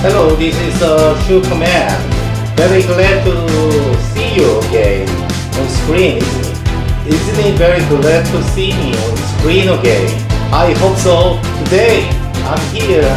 Hello, this is uh, Shoeperman. Very glad to see you again on screen, isn't it? Isn't it very glad to see me on screen again? I hope so. Today, I'm here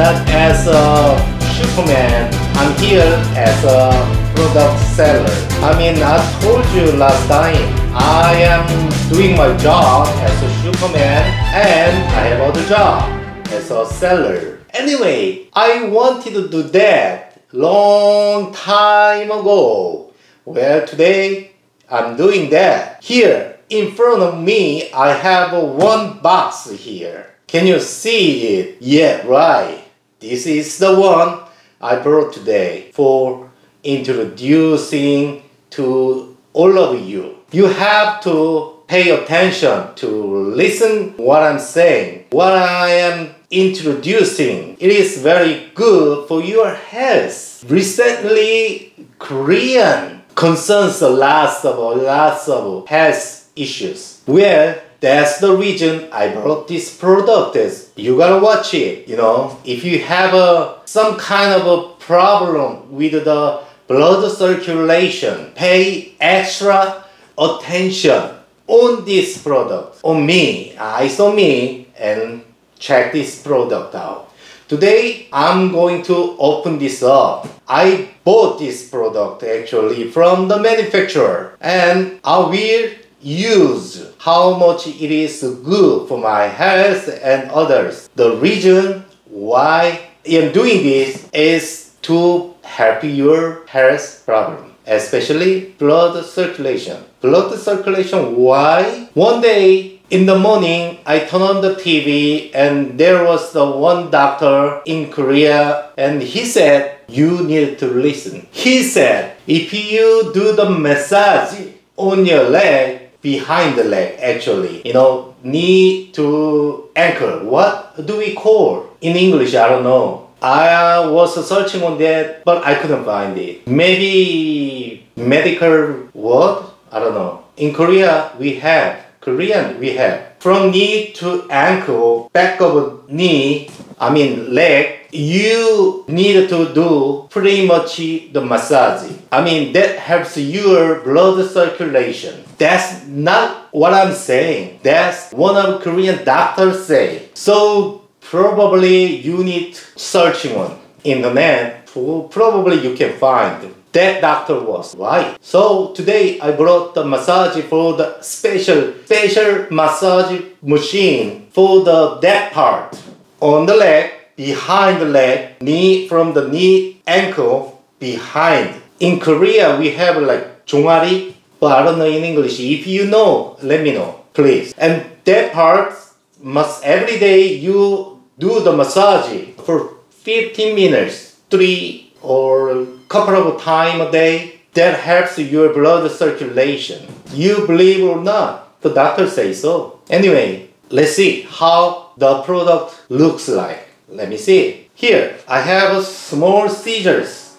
not as a Shoeperman, I'm here as a product seller. I mean, I told you last time, I am doing my job as a Shoeperman and I have other job as a seller. Anyway, I wanted to do that long time ago. Well, today I'm doing that. Here in front of me, I have one box here. Can you see it? Yeah, right. This is the one I brought today for introducing to all of you. You have to pay attention to listen what I'm saying. What I am introducing. It is very good for your health. Recently, Korean concerns lots of lots of health issues. Well, that's the reason I brought this product is you gotta watch it, you know. If you have a some kind of a problem with the blood circulation, pay extra attention on this product. On me, I saw me and check this product out. Today, I'm going to open this up. I bought this product actually from the manufacturer and I will use how much it is good for my health and others. The reason why I'm doing this is to help your health problem, especially blood circulation. Blood circulation, why? One day in the morning, I turned on the TV and there was the one doctor in Korea and he said, you need to listen. He said, if you do the massage on your leg, behind the leg actually, you know, knee to ankle, what do we call? In English, I don't know. I was searching on that, but I couldn't find it. Maybe medical word? I don't know. In Korea, we have Korean we have from knee to ankle, back of knee, I mean leg, you need to do pretty much the massage. I mean that helps your blood circulation. That's not what I'm saying. That's one of Korean doctors say. So probably you need searching on internet. Probably you can find that doctor was right. So today I brought the massage for the special special massage machine for the that part on the leg, behind the leg, knee from the knee, ankle, behind. In Korea we have like 종아리, but I don't know in English. If you know, let me know, please. And that part must every day you do the massage for 15 minutes, three or couple of time a day that helps your blood circulation. You believe or not, the doctor says so. Anyway, let's see how the product looks like. Let me see. Here, I have small scissors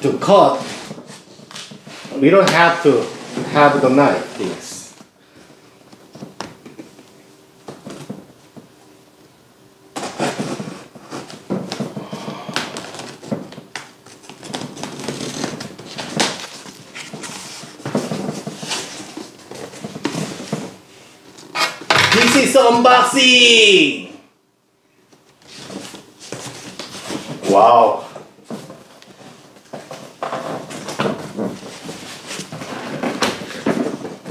to cut. We don't have to have the knife, please. This is Wow.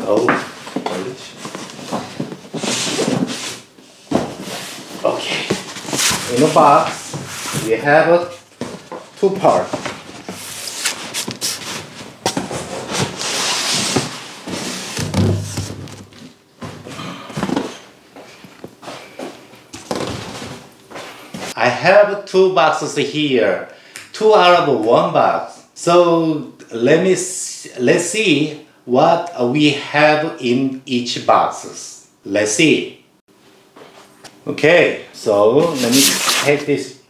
Oh, Okay. In the box, we have a two part. Have two boxes here, two out of one box. So let me let's see what we have in each boxes. Let's see. Okay, so let me take this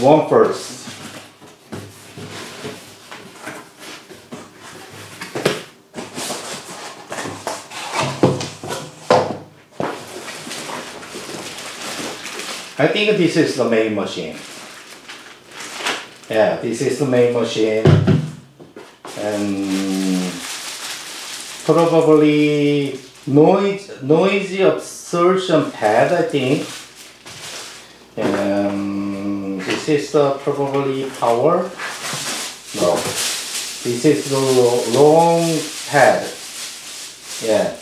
one first. I think this is the main machine. Yeah, this is the main machine. And probably noise noise absorption pad, I think. And this is the probably power. No, this is the long pad. Yeah,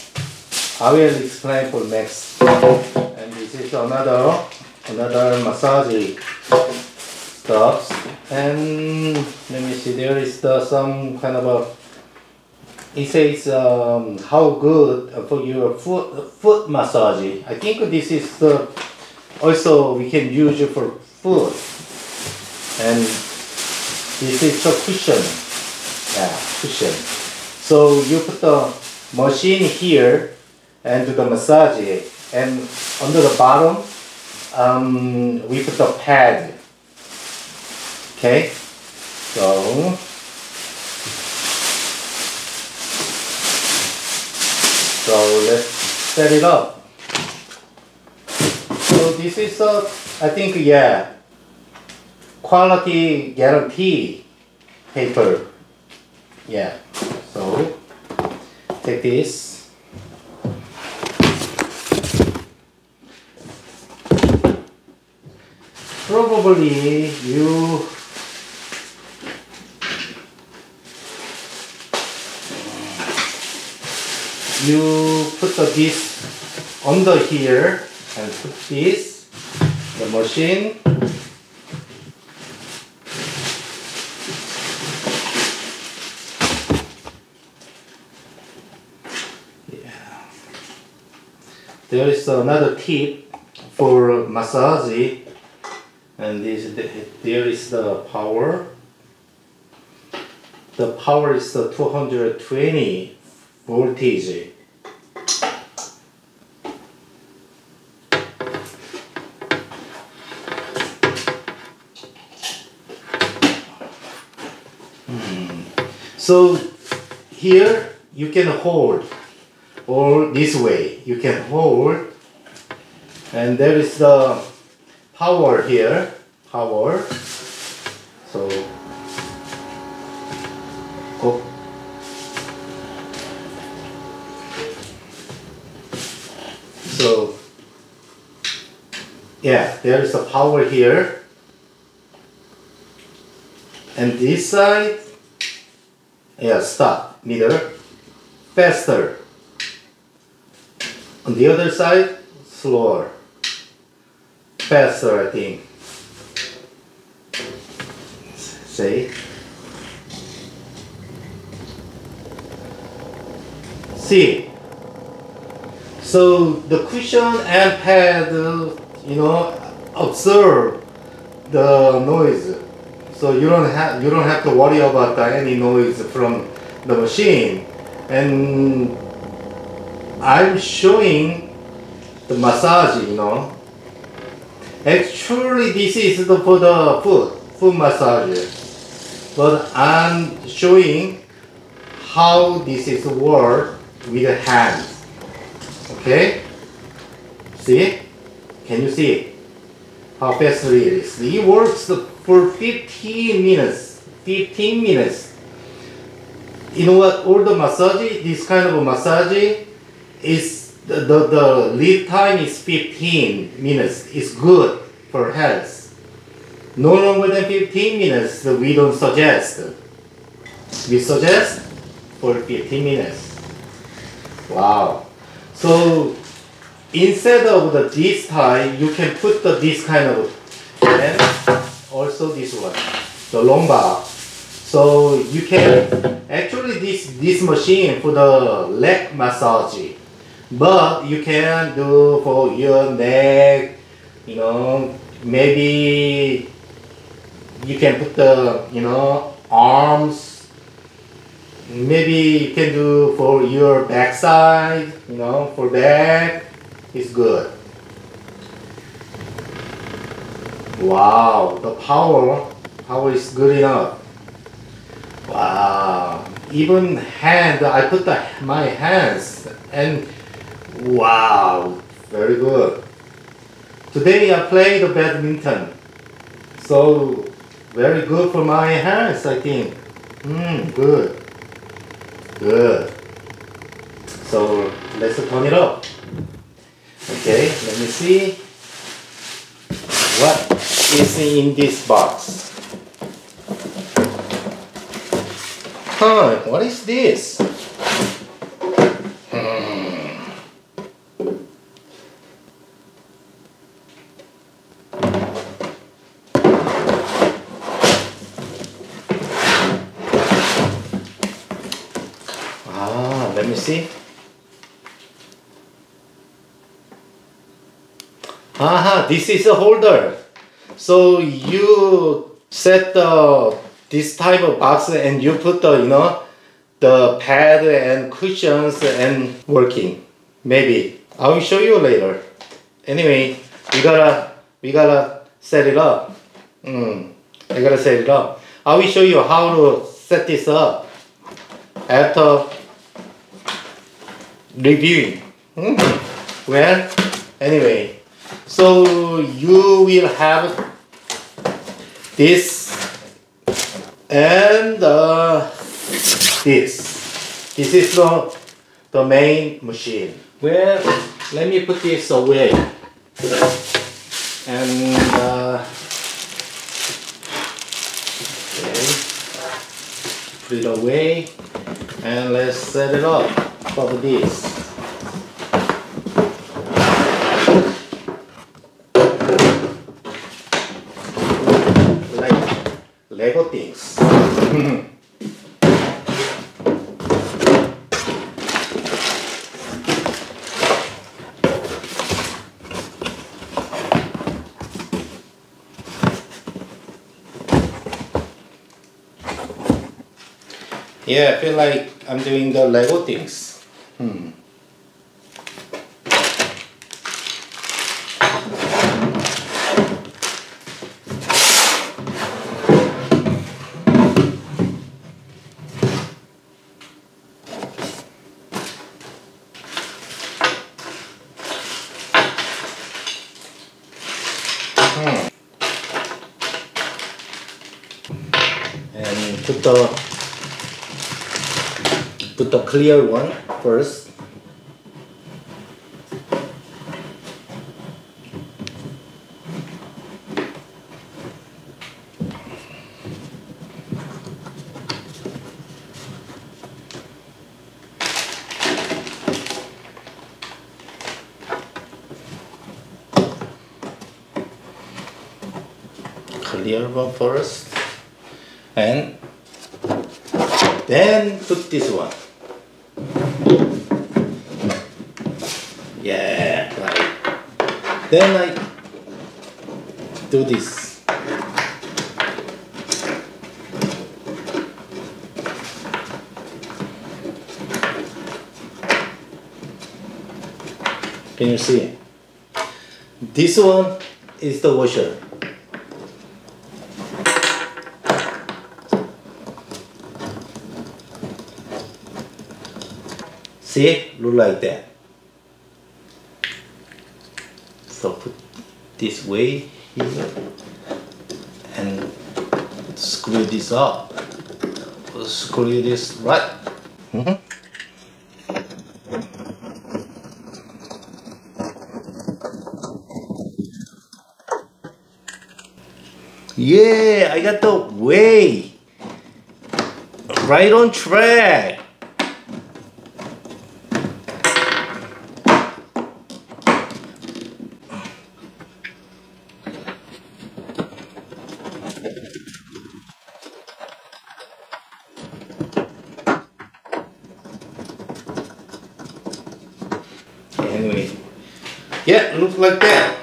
I will explain for next. And this is another another massage stuff. And let me see, there is the, some kind of a. It says um, how good for your foot foot massage. I think this is the also we can use it for foot. And this is the cushion. Yeah, cushion. So you put the machine here and do the massage and under the bottom um, we put the pad. Okay? So so let's set it up. So this is a I think yeah quality guarantee paper. Yeah. So take this probably you you put the this under here and put this the machine. Yeah. There is another tip for massage and this there is the power. The power is the 220 voltage. Hmm. so here you can hold. Or this way you can hold. And there is the power here power so oh. so yeah there is a power here. And this side yeah stop meter faster. On the other side slower. Faster I think see? See? So the cushion and pad you know observe the noise. So you don't have you don't have to worry about any noise from the machine. And I'm showing the massage you know. Actually this is the, for the foot foot massage but I'm showing how this is work with the hands. Okay? See? Can you see how fast it is? It works for 15 minutes. 15 minutes. You know what? All the massage this kind of massage is the, the, the lead time is 15 minutes. It's good for health no longer than 15 minutes we don't suggest. We suggest for 15 minutes. Wow. So instead of the this type, you can put the this kind of and also this one, the long bar. So you can actually this this machine for the leg massage, but you can do for your neck, you know, maybe you can put the you know arms maybe you can do for your backside, you know, for back, it's good. Wow, the power, power is good enough. Wow, even hand, I put the, my hands and wow, very good. Today I play the badminton. So very good for my hands, I think. Hmm, good. Good. So let's turn it up. Okay, let me see what is in this box. Huh, what is this? Hmm. Ah, let me see. Aha, this is a holder. So you set the this type of box and you put the you know the pad and cushions and working. Maybe I will show you later. Anyway, we gotta we gotta set it up. Mm, I gotta set it up. I will show you how to set this up after reviewing. Mm. Well, anyway, so you will have this and uh, this. This is the, the main machine. Well, let me put this away. And uh, okay, put it away and let's set it up for this. Like Lego things. Yeah, I feel like I'm doing the Lego things. Hmm. Hmm. And put the put the clear one first. Clear one first, and then put this one. Yeah, right. Then I do this. Can you see? This one is the washer. See? Look like that. So put this way here and screw this up. Screw this right. Mhm. Yeah, I got the way. Right on track. Anyway, yeah, look like that.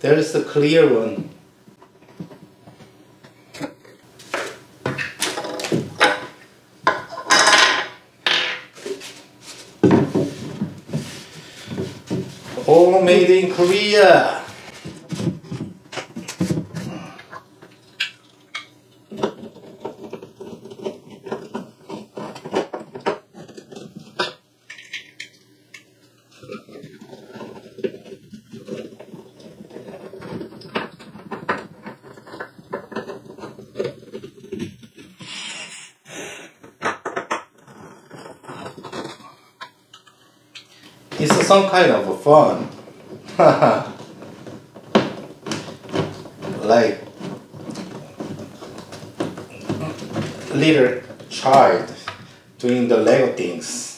There is the clear one. All made in Korea. It's some kind of a fun. like little child doing the Lego things.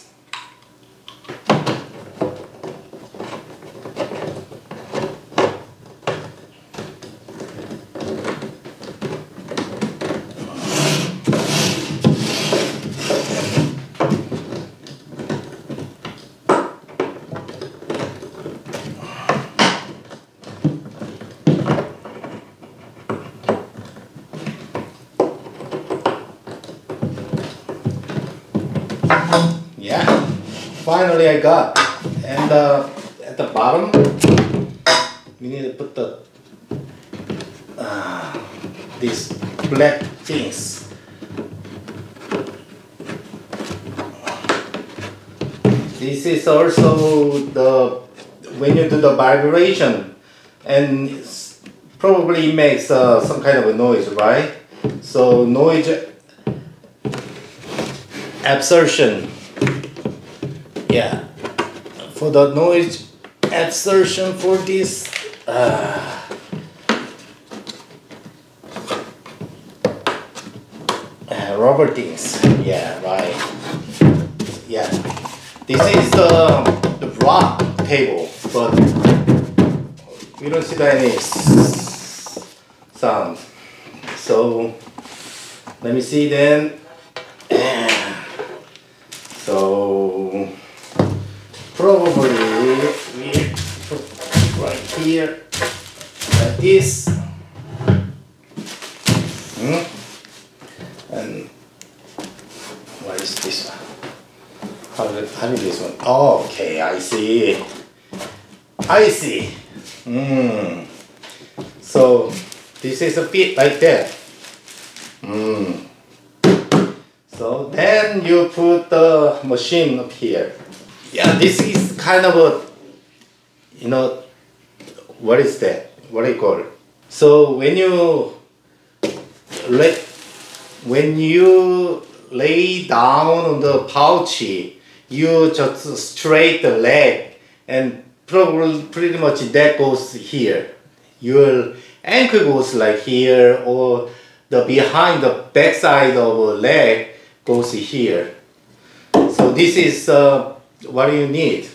yeah finally I got. And uh, at the bottom we need to put the uh, these black things this is also the when you do the vibration and probably makes uh, some kind of a noise right? So noise absorption. Yeah, for the noise absorption for this. Uh, uh, rubber things. Yeah, right. Yeah, this is the the rock table, but we don't see any sound. So let me see then. So here like this. Hmm? And what is this one? How did, how did this one? Okay, I see. I see. Hmm. So this is a bit like that. Hmm. So then you put the machine up here. Yeah, this is kind of a, you know, what is that? What do you call it? So when you lay, when you lay down on the pouch, you just straight the leg and probably pretty much that goes here. Your ankle goes like here or the behind the backside of a leg goes here. So this is uh, what you need.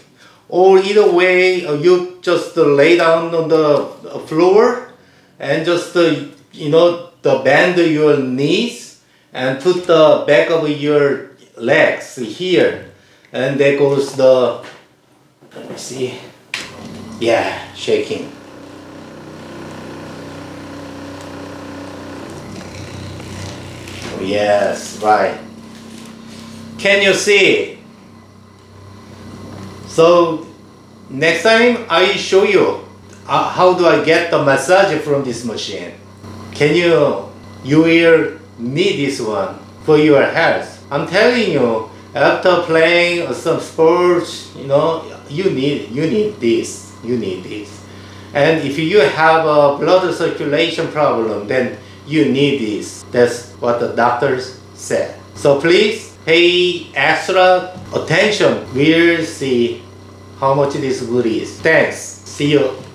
Or either way, uh, you just uh, lay down on the floor and just, uh, you know, the bend your knees and put the back of your legs here. And there goes the, let me see, yeah, shaking. Yes, right. Can you see? So next time I show you uh, how do I get the massage from this machine. Can you, you will need this one for your health. I'm telling you, after playing some sports, you know, you need, you need this, you need this. And if you have a blood circulation problem, then you need this. That's what the doctors said. So please pay extra attention. We'll see how much this good is. Thanks. See you.